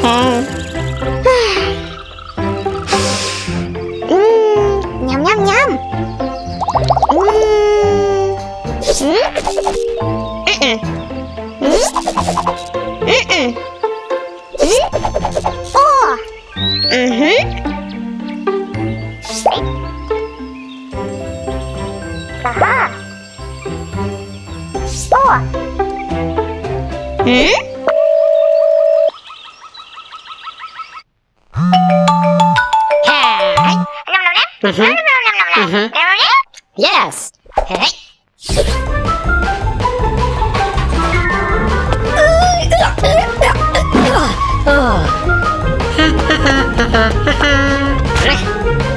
home.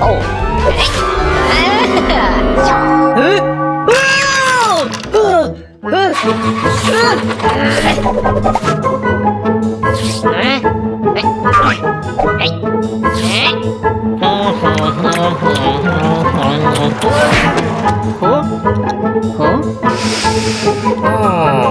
Huh? Huh? Huh?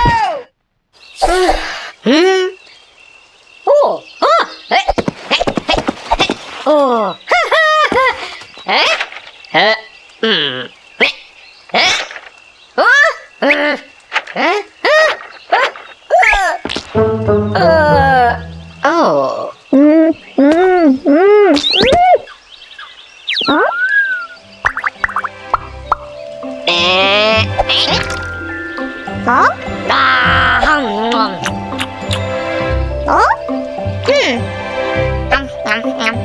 có à, không có ừ. Ngâm, ngâm, ngâm.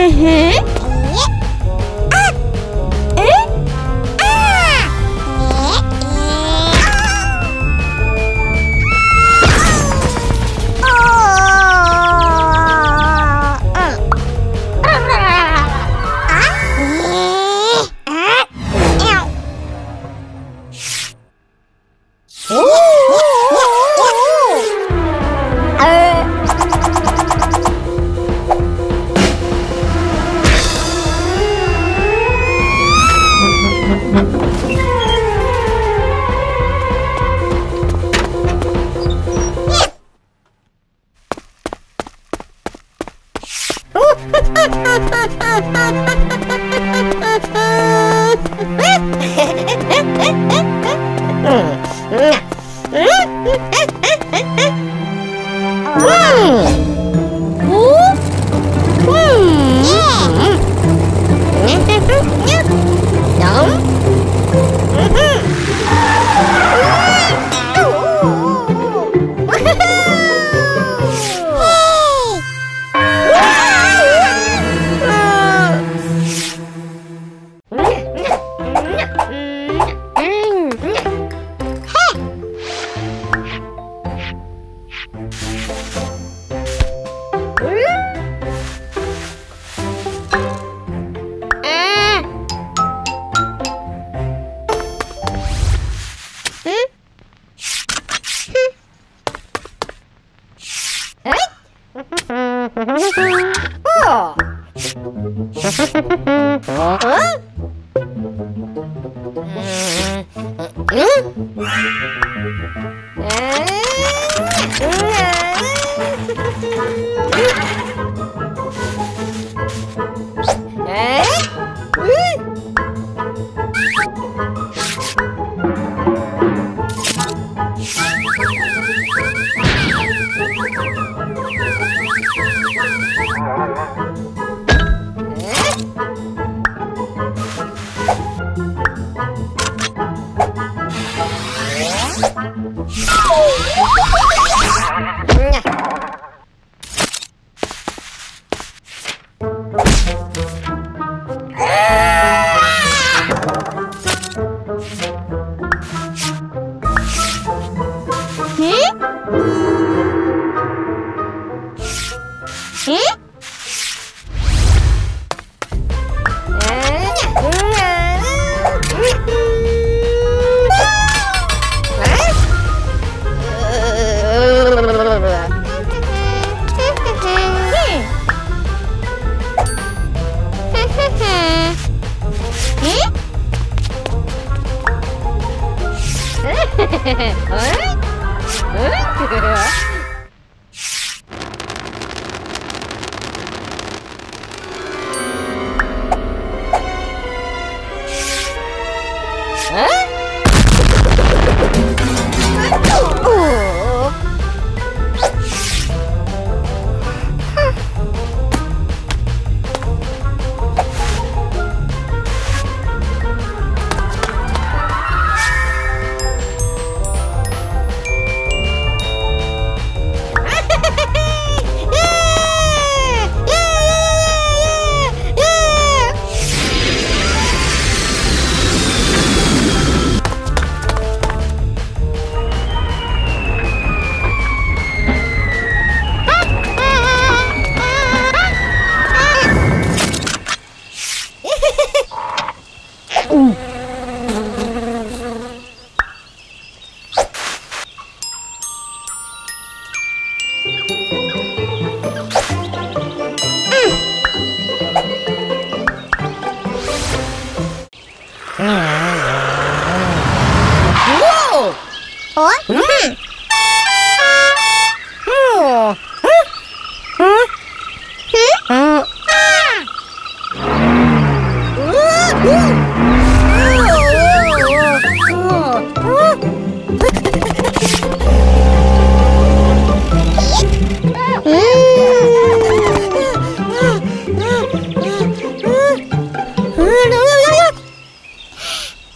Mm-hmm.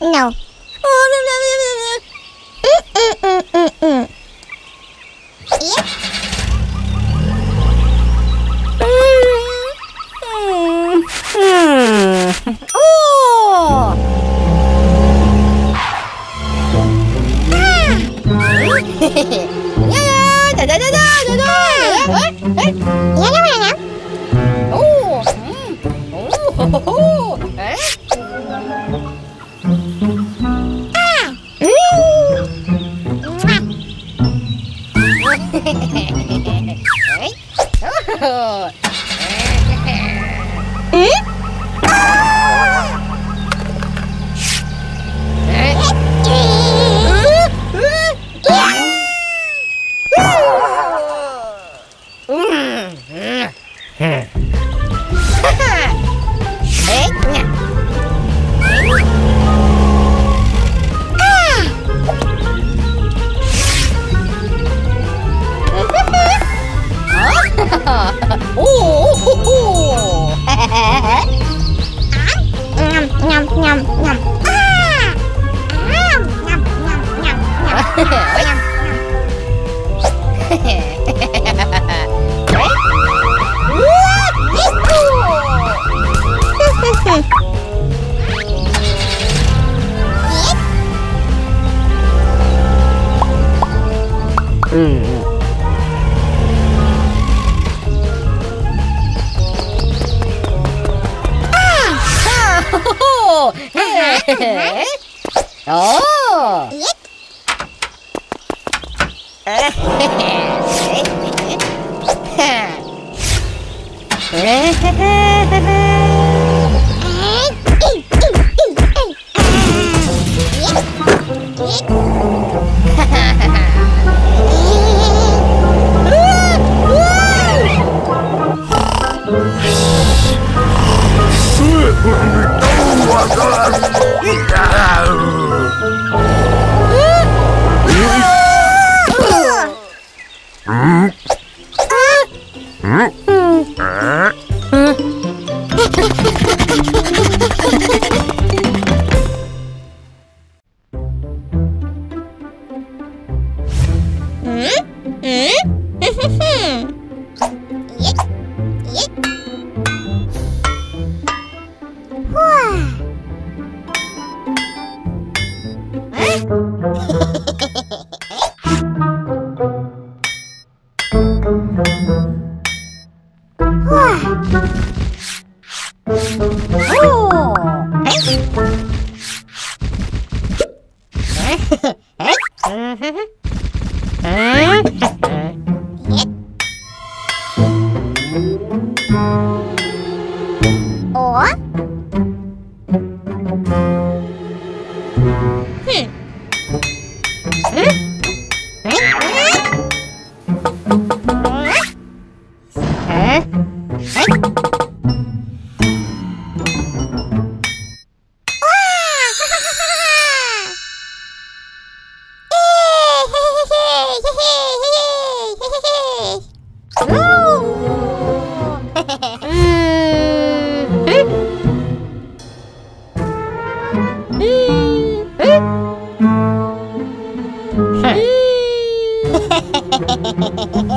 Não. Oh, não, né? não. Oh my god! Música ha ha ha ha ha ha ha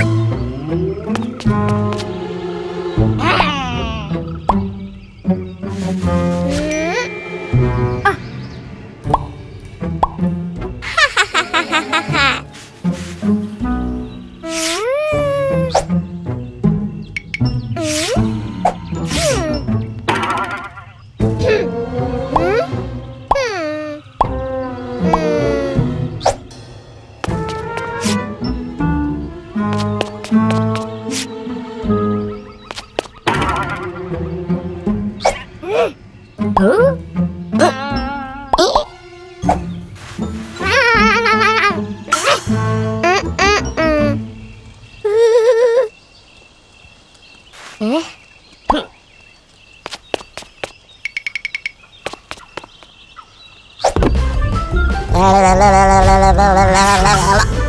you 来来来来来来了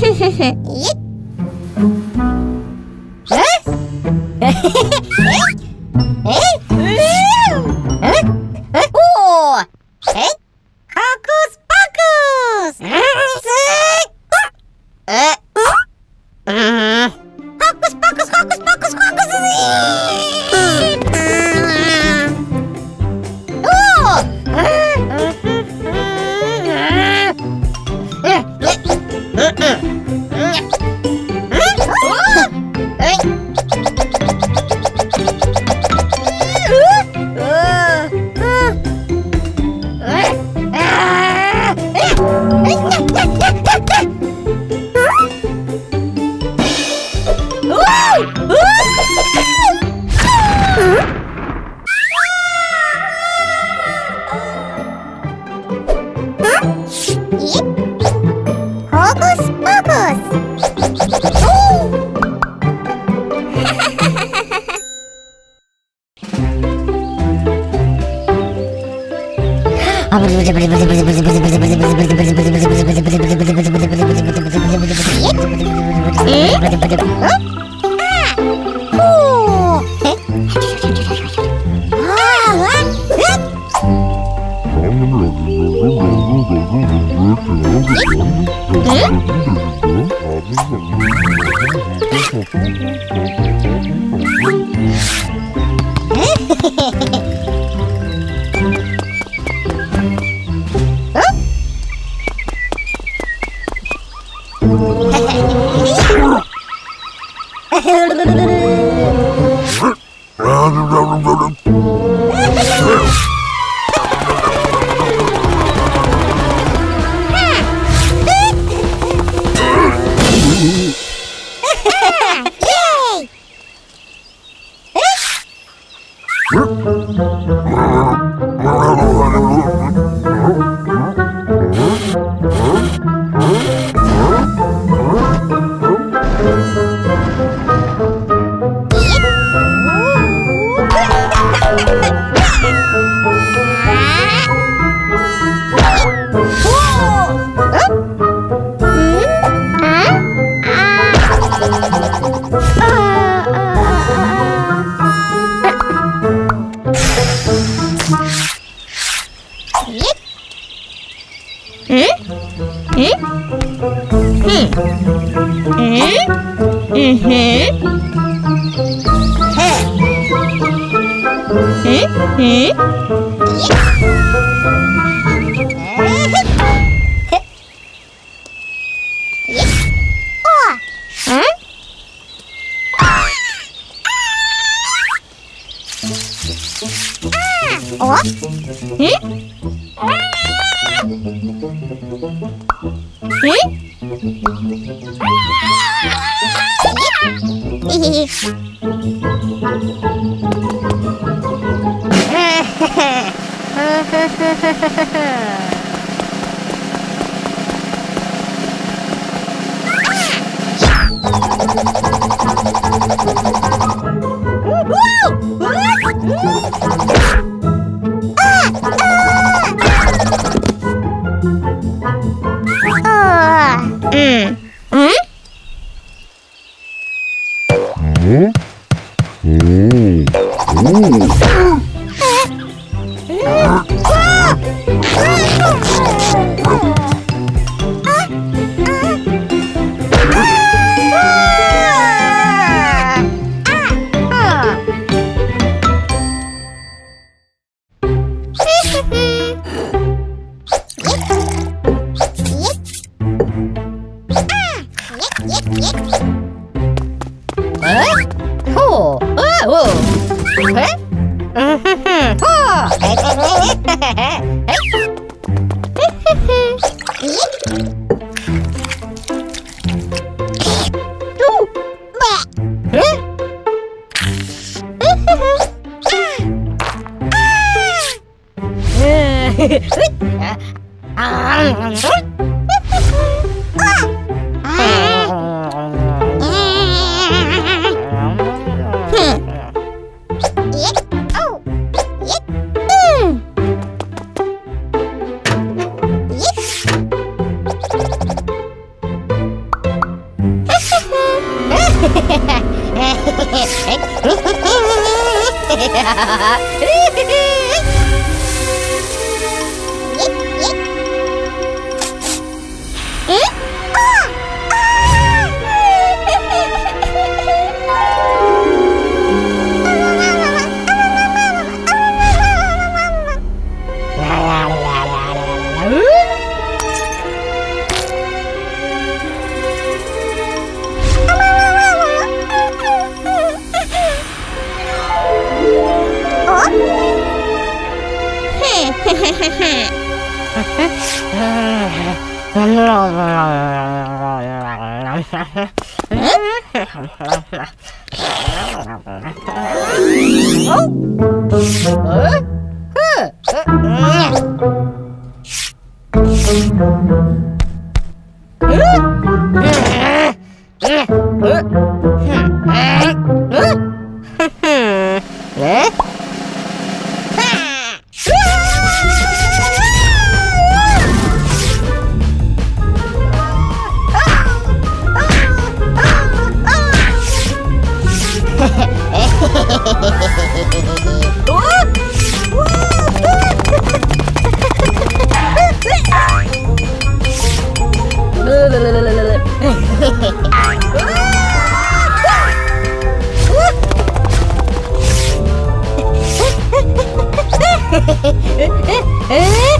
嘿嘿嘿 Abra, abra, abra, abra. proof. 咦？うん。Huh? 诶诶诶？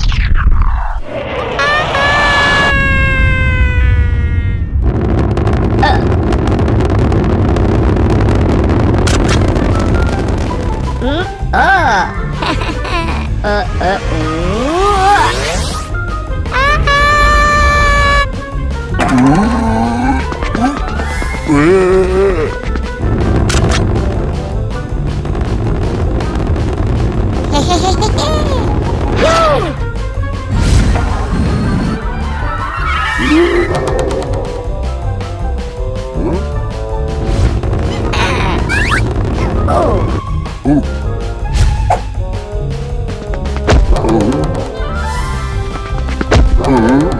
Mm-hmm.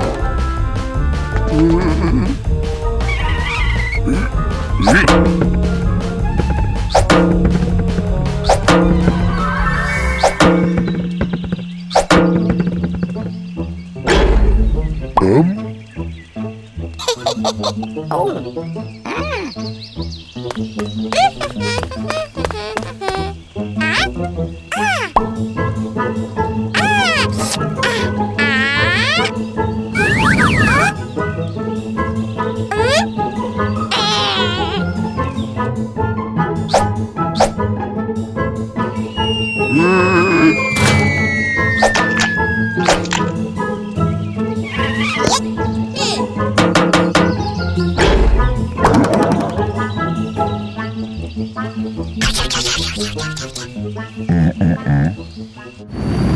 Mm-mm-mm.